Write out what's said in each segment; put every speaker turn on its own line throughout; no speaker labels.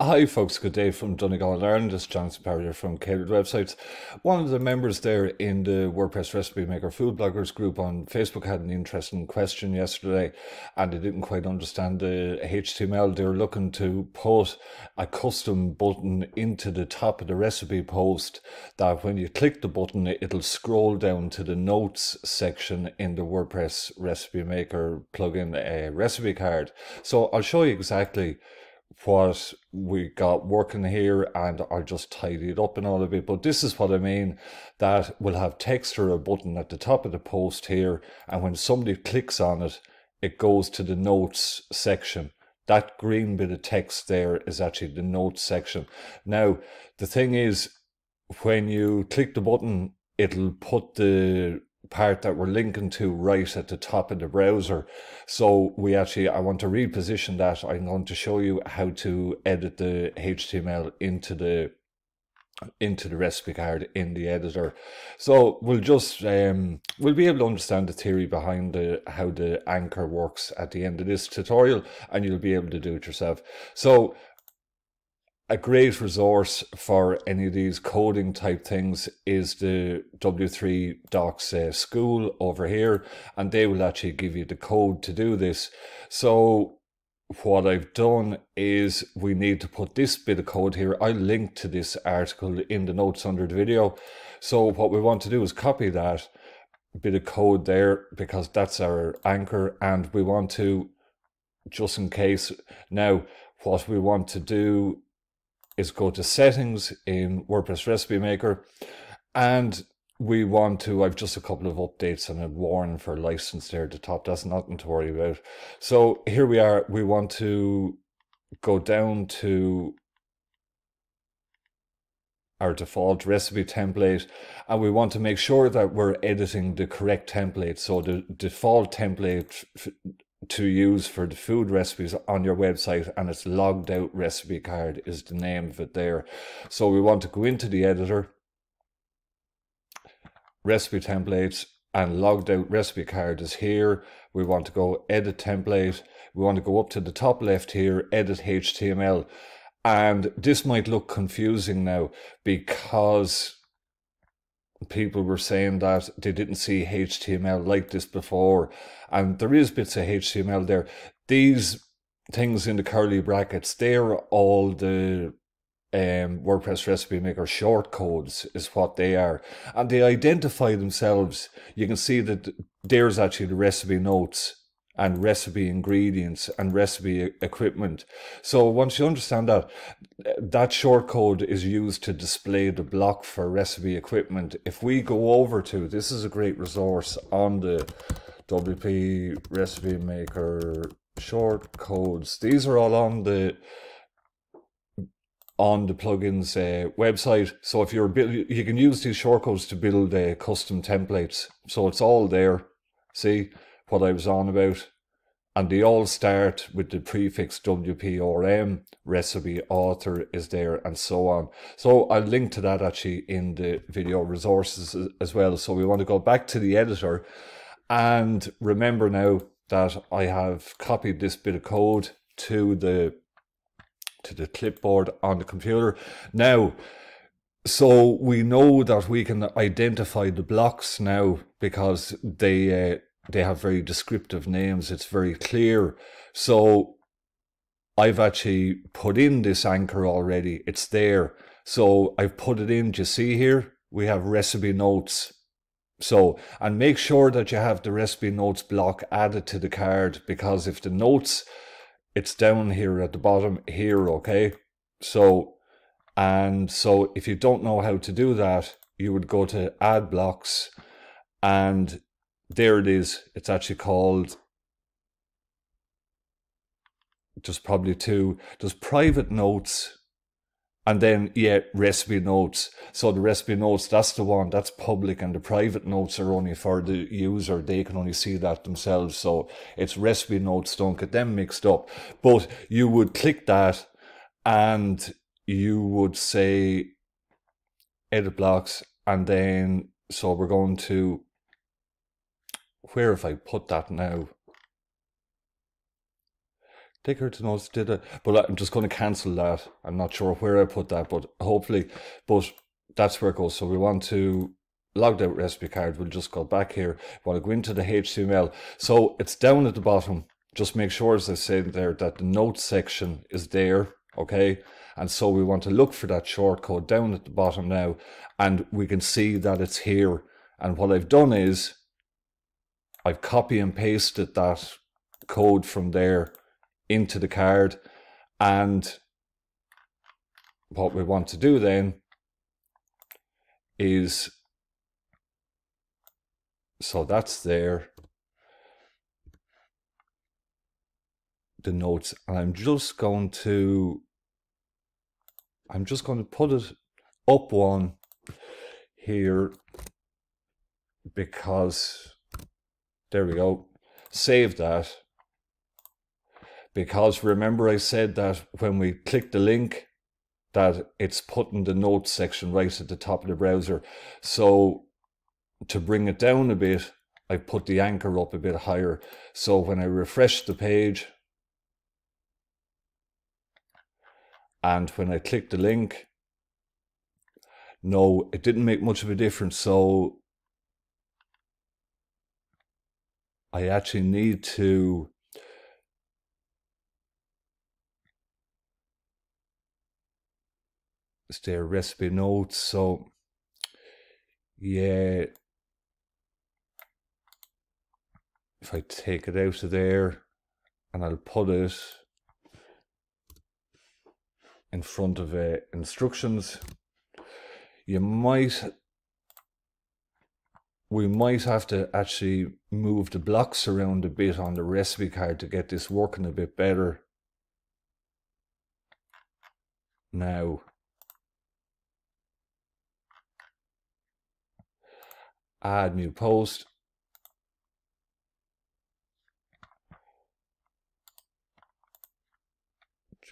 Hi folks, good day from Donegal, Ireland. This is Jonathan Perrier from Catered Websites. One of the members there in the WordPress Recipe Maker Food Bloggers group on Facebook had an interesting question yesterday and they didn't quite understand the HTML. They were looking to put a custom button into the top of the recipe post that when you click the button, it'll scroll down to the notes section in the WordPress Recipe Maker plugin uh, recipe card. So I'll show you exactly what we got working here and I'll just tidy it up and all of it. But this is what I mean, that we'll have text or a button at the top of the post here. And when somebody clicks on it, it goes to the notes section. That green bit of text there is actually the notes section. Now, the thing is, when you click the button, it'll put the part that we're linking to right at the top of the browser. So we actually, I want to reposition that. I'm going to show you how to edit the HTML into the into the recipe card in the editor. So we'll just um, we'll be able to understand the theory behind the how the anchor works at the end of this tutorial, and you'll be able to do it yourself. So a great resource for any of these coding type things is the W3 Docs uh, school over here, and they will actually give you the code to do this. So what I've done is we need to put this bit of code here. I linked to this article in the notes under the video. So what we want to do is copy that bit of code there because that's our anchor and we want to, just in case, now what we want to do is go to settings in WordPress Recipe Maker and we want to, I've just a couple of updates and a warn for license there at the top. That's nothing to worry about. So here we are. We want to go down to our default recipe template and we want to make sure that we're editing the correct template. So the default template to use for the food recipes on your website and it's logged out recipe card is the name of it there. So we want to go into the editor, recipe templates and logged out recipe card is here. We want to go edit template. We want to go up to the top left here, edit HTML. And this might look confusing now because people were saying that they didn't see HTML like this before. And there is bits of HTML there. These things in the curly brackets, they're all the um, WordPress Recipe Maker shortcodes is what they are. And they identify themselves. You can see that there's actually the recipe notes and recipe ingredients and recipe equipment. So once you understand that, that shortcode is used to display the block for recipe equipment. If we go over to, this is a great resource on the WP Recipe Maker shortcodes. These are all on the on the plugins uh, website. So if you're you can use these shortcodes to build uh, custom templates. So it's all there. See, what I was on about. And they all start with the prefix WPRM, recipe author is there, and so on. So I'll link to that actually in the video resources as well. So we want to go back to the editor and remember now that I have copied this bit of code to the to the clipboard on the computer. Now, so we know that we can identify the blocks now because they uh, they have very descriptive names. It's very clear. So I've actually put in this anchor already. It's there. So I've put it in. Do you see here? We have recipe notes. So, and make sure that you have the recipe notes block added to the card because if the notes, it's down here at the bottom here, okay? So, and so if you don't know how to do that, you would go to add blocks and there it is. It's actually called just probably two. There's private notes and then yeah, recipe notes. So the recipe notes, that's the one that's public, and the private notes are only for the user. They can only see that themselves. So it's recipe notes. Don't get them mixed up. But you would click that, and you would say edit blocks, and then so we're going to where have I put that now? Take her to notes, did it? But I'm just going to cancel that. I'm not sure where I put that, but hopefully, but that's where it goes. So we want to logged out recipe card. We'll just go back here. We want to go into the HTML. So it's down at the bottom. Just make sure, as I said there, that the notes section is there. Okay. And so we want to look for that shortcode down at the bottom now. And we can see that it's here. And what I've done is I've copy and pasted that code from there into the card. And what we want to do then is so that's there the notes and I'm just going to I'm just going to put it up one here because there we go. Save that. Because remember I said that when we click the link that it's putting the notes section right at the top of the browser. So to bring it down a bit I put the anchor up a bit higher. So when I refresh the page and when I click the link no it didn't make much of a difference. So I actually need to stay recipe notes so yeah. If I take it out of there and I'll put it in front of uh, instructions you might we might have to actually move the blocks around a bit on the recipe card to get this working a bit better. Now add new post.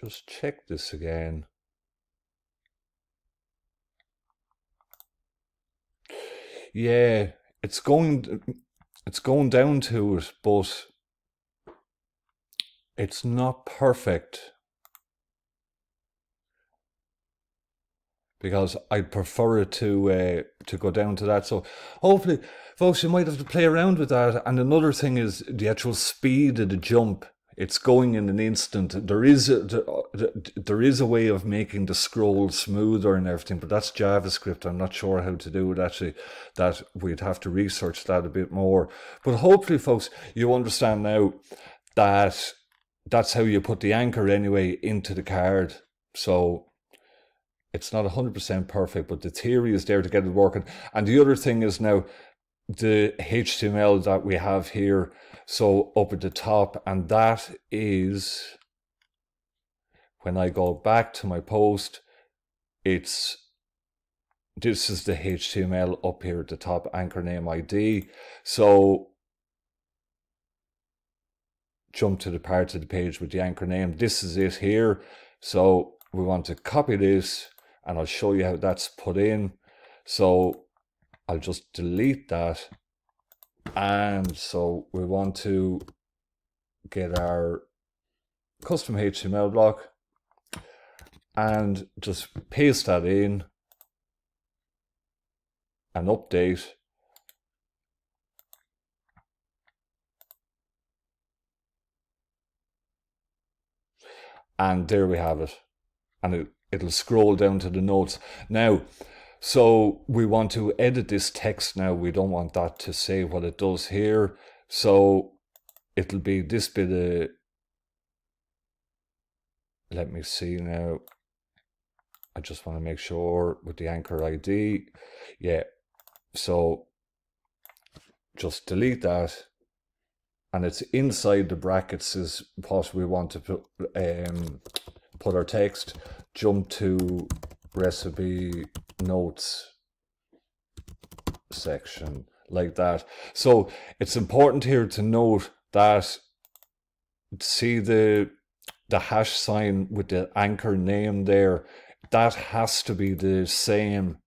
Just check this again. Yeah, it's going it's going down to it, but it's not perfect. Because I'd prefer it to uh, to go down to that. So hopefully, folks, you might have to play around with that. And another thing is the actual speed of the jump it's going in an instant. There is a, uh, there is a way of making the scroll smoother and everything, but that's JavaScript. I'm not sure how to do it actually. That we'd have to research that a bit more. But hopefully, folks, you understand now that that's how you put the anchor anyway into the card. So it's not 100% perfect, but the theory is there to get it working. And the other thing is now the HTML that we have here so up at the top, and that is when I go back to my post, it's this is the HTML up here at the top, anchor name ID. So jump to the part of the page with the anchor name. This is it here. So we want to copy this and I'll show you how that's put in. So I'll just delete that and so we want to get our custom HTML block and just paste that in and update. And there we have it. And it, it'll scroll down to the notes. Now so we want to edit this text now. We don't want that to say what it does here. So it'll be this bit of, let me see now. I just want to make sure with the anchor ID. Yeah. So just delete that. And it's inside the brackets is what we want to put, um, put our text. Jump to recipe notes section like that. So it's important here to note that see the the hash sign with the anchor name there, that has to be the same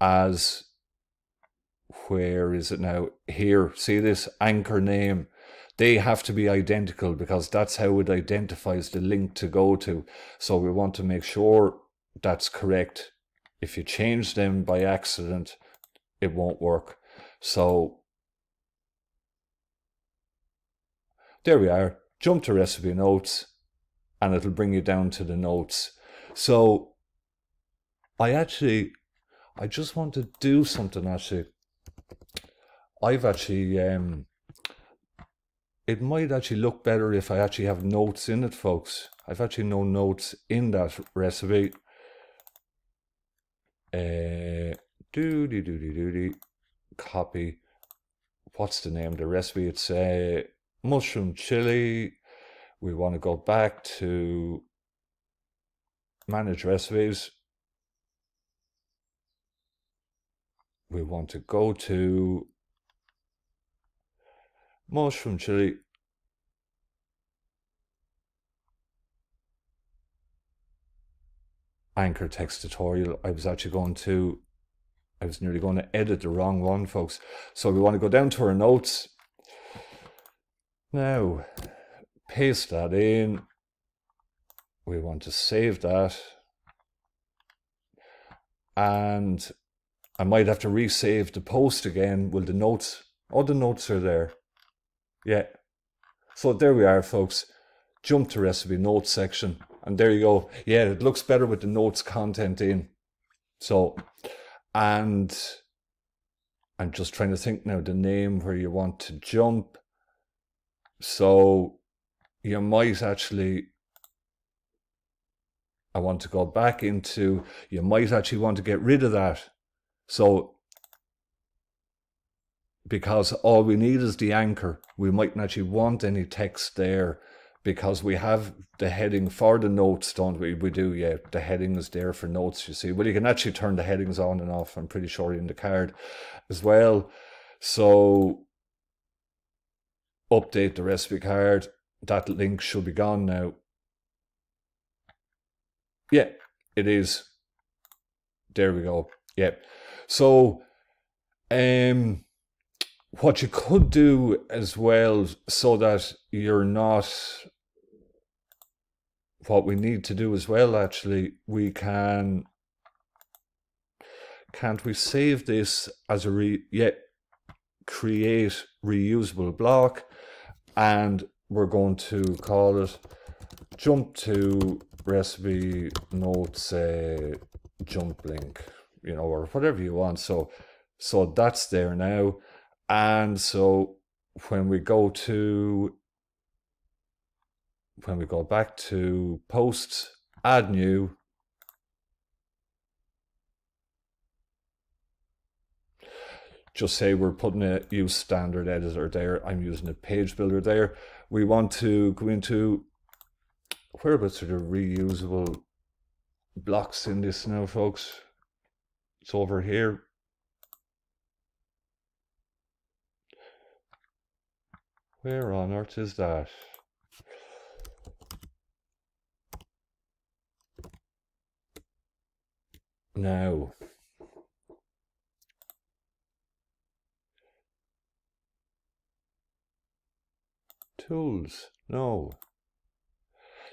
as where is it now? Here, see this anchor name. they have to be identical because that's how it identifies the link to go to. So we want to make sure that's correct. If you change them by accident, it won't work. So there we are. Jump to recipe notes and it'll bring you down to the notes. So I actually, I just want to do something actually. I've actually, um, it might actually look better if I actually have notes in it, folks. I've actually no notes in that recipe. Do do do do do do. Copy. What's the name of the recipe? It's uh, mushroom chili. We want to go back to manage recipes. We want to go to mushroom chili. Anchor text tutorial. I was actually going to, I was nearly going to edit the wrong one, folks. So we want to go down to our notes. Now, paste that in. We want to save that. And I might have to resave the post again. Will the notes, all the notes are there. Yeah. So there we are, folks. Jump to recipe notes section. And there you go. Yeah, it looks better with the notes content in. So, and I'm just trying to think now the name where you want to jump. So you might actually, I want to go back into, you might actually want to get rid of that. So because all we need is the anchor. We mightn't actually want any text there because we have the heading for the notes, don't we? We do, yeah. The heading is there for notes, you see. Well, you can actually turn the headings on and off, I'm pretty sure, in the card as well. So update the recipe card. That link should be gone now. Yeah, it is. There we go. Yeah. So, um, what you could do as well so that you're not what we need to do as well actually we can can't we save this as a re yeah create reusable block? And we're going to call it jump to recipe notes uh, jump link you know or whatever you want. So so that's there now. And so when we go to when we go back to posts, add new, just say we're putting a use standard editor there. I'm using a page builder there. We want to go into whereabouts are the reusable blocks in this now, folks? It's over here. Where on earth is that? Now, tools, no.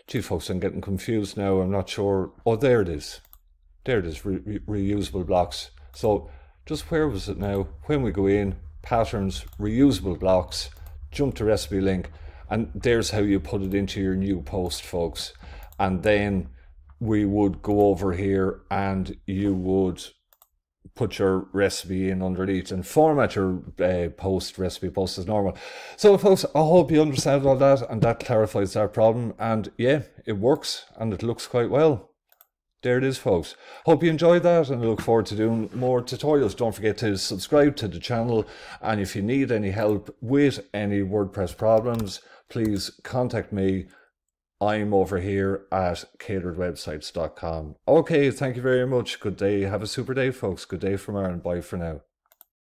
Gee, folks, I'm getting confused now. I'm not sure. Oh, there it is. There it is, re re reusable blocks. So just where was it now? When we go in, patterns, reusable blocks, jump to recipe link, and there's how you put it into your new post, folks. And then we would go over here and you would put your recipe in underneath and format your uh, post recipe post as normal. So, folks, I hope you understand all that and that clarifies that problem. And yeah, it works and it looks quite well there it is, folks. Hope you enjoyed that and I look forward to doing more tutorials. Don't forget to subscribe to the channel. And if you need any help with any WordPress problems, please contact me. I'm over here at cateredwebsites.com. Okay, thank you very much. Good day. Have a super day, folks. Good day from Erin. Bye for now.